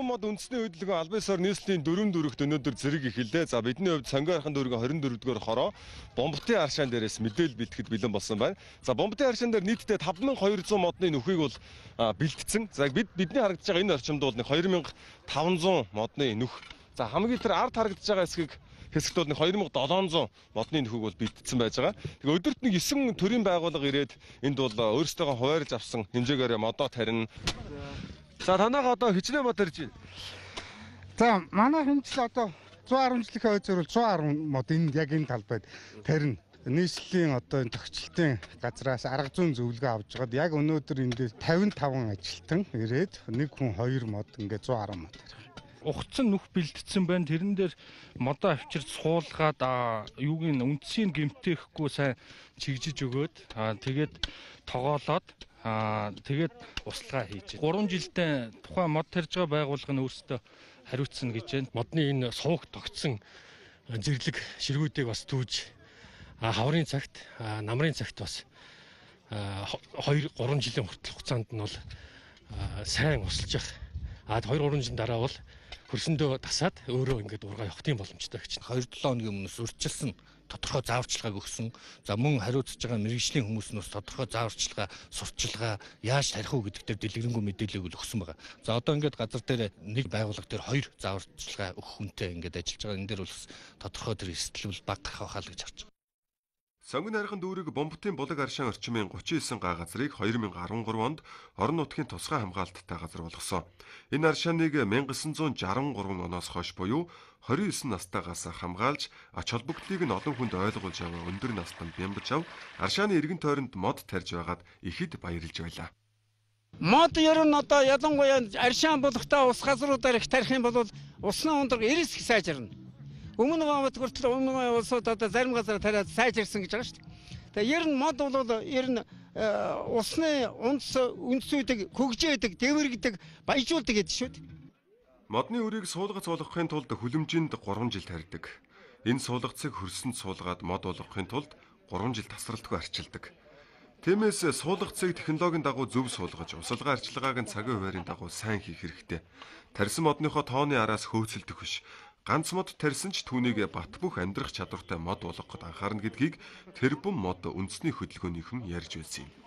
мод үндэсний хөдөлгөөн албан ёсоор нийслэлийн 4 дөрөвт өнөөдөр зэрэг эхэллээ. За бидний хувьд сонгоорхон дөрвөн 24 дугаар хороо бомбтын аршаан дээрээс мэдээлэл бэлтгэхэд бэлэн болсон байна. За бомбтын аршаан дээр нийтдээ 5200 модны нүхийг бол бэлтгэсэн. За бид бидний харагдаж байгаа энэ орчимд бол 2500 модны нүх. За хамгийн тэр ард харагдаж байгаа хэсгийг хэсэгт бол 2700 модны нөхөг бол бэлтгэсэн байж байгаа. Тэгээ өдөрт нэг 9 төрлийн байгууллага ирээд энд бол өөрсдөө хуваарлж авсан хэмжээгээр модоо тарина. За танайха одоо хичнээн мод тарж байна. За манай хэмжил одоо 110 жилийн хойцоор 110 мод энэ яг энэ талбайд тарина нийслэлийн одоо энэ тогтчлтын газраас арга зүйн зөвлөгөө авж байгаад яг өнөөдөр энд 55 ажилтан ирээд нэг хүн 2 мод ингээд 110 мод ухцсан нүх бэлдсэн байна. Тэрэн дээр модоо авчирч суулгаад юуг нь үндсийг гэмтээхгүй сайн чигжиж өгөөд тэгээд тоголоод Аа тэгээд услага хийж байна. 3 жилдээ тухайн мод тарж байгаа байгууллага нь өөрсдөө хариуцсан гэж байна. Модны энэ сувг тогтсон зэрлэг ширгүүдийг бас түүж хаврын цагт намрын цагт бас 2 3 жилийн хүртэл хугацаанд нь бол сайн усалж явах. А 2 3 жилийн дараа бол хөрсөндөө тасаад өөрөө ингээд ургаа явах тийм боломжтой гэж. 2 7 хоногийн өмнөөс урьдчилсан тодорхой зааварчилгааг өгсөн. За мөн хариуцж байгаа мэрэгжлийн хүмүүс нь бас тодорхой зааварчилгаа, сурталчилгаа яаж тарих уу гэдэг дээр дэлгэрэнгүй мэдээлэл өгсөн байгаа. За одоо ингээд газар дээр нэг байгууллага дээр хоёр зааварчилгаа өгөх хүнтэй ингээд ажиллаж байгаа. Энэ дээр бол тодорхой тэр эрсдэл баг гарах байхаа л гэж харж байна. Сонгон найрхан дүүрэг бомбтын булаг аршин орчмын 39 га газрыг 2013 онд орон нутгийн тусгай хамгаалттай газар болгосон. Энэ аршааныг 1963 оноос хойш буюу 29 настайгаас хамгаалж ач холбогдлыг нь олон хүнд ойлгуулж яваа өндөр настан бямбаж ав аршааны эргэн тойронд мод тарж байгаад ихэд баярлж байлаа. Мод ер нь одоо ялангуяа аршаан булгатаа ус газруудаар их тарих юм бол усны ундраг эрс их сайжирна Өмнө Монгол хүртэл өмнө улсууд одоо зарим газар тариад сайжирсан гэж байгаа шүү дээ. Тэгээ ер нь мод бол ер нь э, усны унц үндсүүдэг, хөгжөөдөг, дэвэргдэг, баяжуулдаг гэдэг шүү дээ. Модны үрийг суулгац болгохын тулд хүлэмжинд 3 жил тарьдаг. Энэ суулгацыг хөрсөнд суулгаад мод болгохын тулд 3 жил тасралтгүй арчилдаг. Тиймээс суулгацыг технологийн дагуу зөв суулгаж, усалгаа арчилгааг нь цагийн хуваарийн дагуу сайн хийх хэрэгтэй. Тарьсан модныхоо тооны араас хөөцөлдөх биш. Ганц мод тарьсан ч түүнийг бат бөх амьдрах чадвартай мод болгоход анхаарна гэдгийг тэрбум мод үндэсний хөдөлгөөнийхэн ярьж байсан юм.